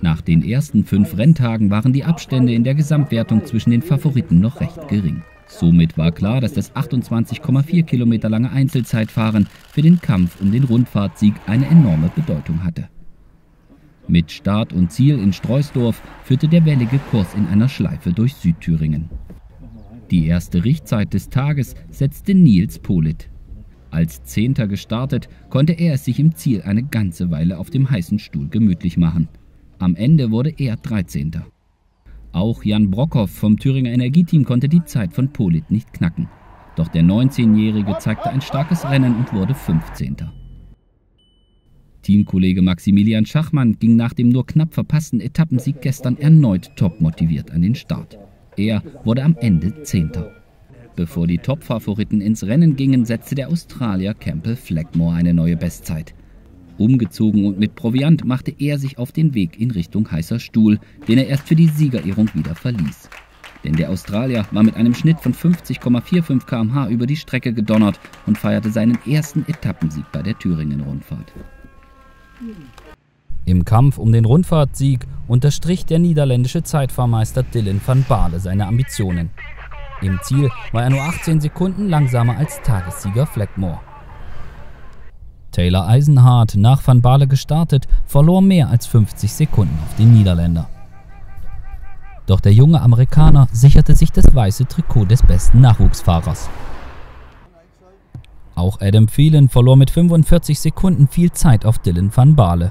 Nach den ersten fünf Renntagen waren die Abstände in der Gesamtwertung zwischen den Favoriten noch recht gering. Somit war klar, dass das 28,4 Kilometer lange Einzelzeitfahren für den Kampf um den Rundfahrtsieg eine enorme Bedeutung hatte. Mit Start und Ziel in Streusdorf führte der wellige Kurs in einer Schleife durch Südthüringen. Die erste Richtzeit des Tages setzte Nils Polit. Als Zehnter gestartet, konnte er es sich im Ziel eine ganze Weile auf dem heißen Stuhl gemütlich machen. Am Ende wurde er 13. Auch Jan Brockhoff vom Thüringer Energieteam konnte die Zeit von Polit nicht knacken. Doch der 19-Jährige zeigte ein starkes Rennen und wurde 15. Teamkollege Maximilian Schachmann ging nach dem nur knapp verpassten Etappensieg gestern erneut top motiviert an den Start. Er wurde am Ende Zehnter. Bevor die Top-Favoriten ins Rennen gingen, setzte der Australier Campbell Fleckmore eine neue Bestzeit. Umgezogen und mit Proviant machte er sich auf den Weg in Richtung heißer Stuhl, den er erst für die Siegerehrung wieder verließ. Denn der Australier war mit einem Schnitt von 50,45 km/h über die Strecke gedonnert und feierte seinen ersten Etappensieg bei der Thüringen-Rundfahrt. Im Kampf um den Rundfahrtsieg unterstrich der niederländische Zeitfahrmeister Dylan van Baarle seine Ambitionen. Im Ziel war er nur 18 Sekunden langsamer als Tagessieger Fleckmore. Taylor Eisenhardt, nach Van Baarle gestartet, verlor mehr als 50 Sekunden auf den Niederländer. Doch der junge Amerikaner sicherte sich das weiße Trikot des besten Nachwuchsfahrers. Auch Adam Phelan verlor mit 45 Sekunden viel Zeit auf Dylan van Baarle.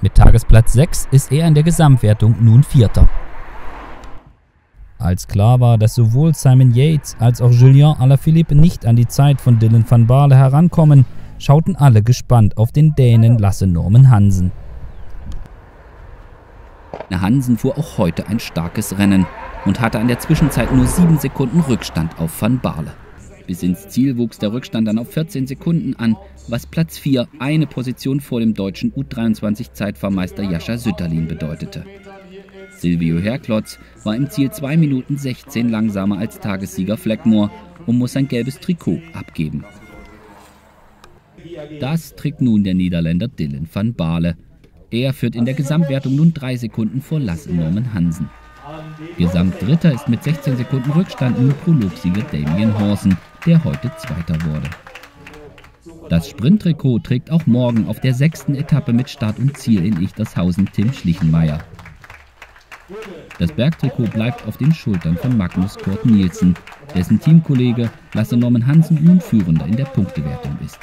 Mit Tagesplatz 6 ist er in der Gesamtwertung nun Vierter. Als klar war, dass sowohl Simon Yates als auch Julien Alaphilippe nicht an die Zeit von Dylan van Baarle herankommen, schauten alle gespannt auf den Dänen Lasse Norman Hansen. Hansen fuhr auch heute ein starkes Rennen und hatte an der Zwischenzeit nur sieben Sekunden Rückstand auf Van Baarle. Bis ins Ziel wuchs der Rückstand dann auf 14 Sekunden an, was Platz 4 eine Position vor dem deutschen U23-Zeitfahrmeister Jascha Sütterlin bedeutete. Silvio Herklotz war im Ziel 2 Minuten 16 langsamer als Tagessieger Fleckmore und muss sein gelbes Trikot abgeben. Das trägt nun der Niederländer Dylan van Baarle. Er führt in der Gesamtwertung nun drei Sekunden vor Lasse Norman Hansen. Gesamtdritter ist mit 16 Sekunden Rückstand nun Prologsieger Damien Horsen, der heute Zweiter wurde. Das Sprinttrikot trägt auch morgen auf der sechsten Etappe mit Start und Ziel in Ichtershausen Tim Schlichenmeier. Das Bergtrikot bleibt auf den Schultern von Magnus Kurt Nielsen, dessen Teamkollege Lasse Norman Hansen nun Führender in der Punktewertung ist.